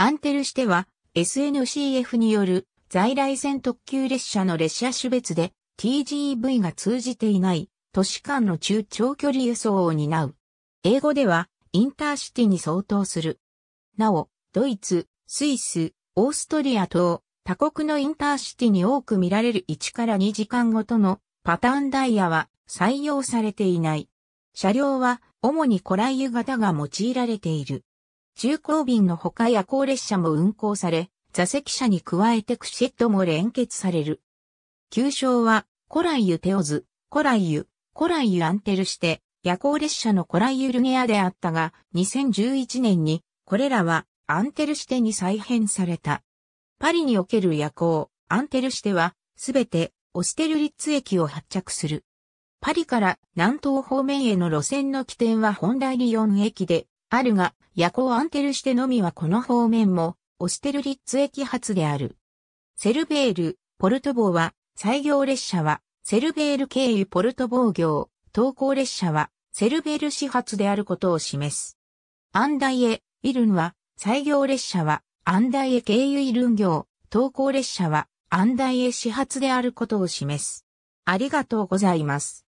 アンテルシテは SNCF による在来線特急列車の列車種別で TGV が通じていない都市間の中長距離輸送を担う。英語ではインターシティに相当する。なお、ドイツ、スイス、オーストリア等他国のインターシティに多く見られる1から2時間ごとのパターンダイヤは採用されていない。車両は主にコライユ型が用いられている。中高便の他夜行列車も運行され、座席車に加えてクシェットも連結される。旧称は、コライユテオズ、コライユ、コライユアンテルして、夜行列車のコライユルゲアであったが、2011年に、これらは、アンテルしてに再編された。パリにおける夜行、アンテルしては、すべて、オステルリッツ駅を発着する。パリから南東方面への路線の起点は本来リヨン駅であるが、夜行アンテルしてのみはこの方面も、オステルリッツ駅発である。セルベール、ポルトボーは、採業列車は、セルベール経由ポルトボー業、投稿列車は、セルベール始発であることを示す。アンダイエ、イルンは、採業列車は、アンダイエ経由イルン業、投稿列車は、アンダイエ始発であることを示す。ありがとうございます。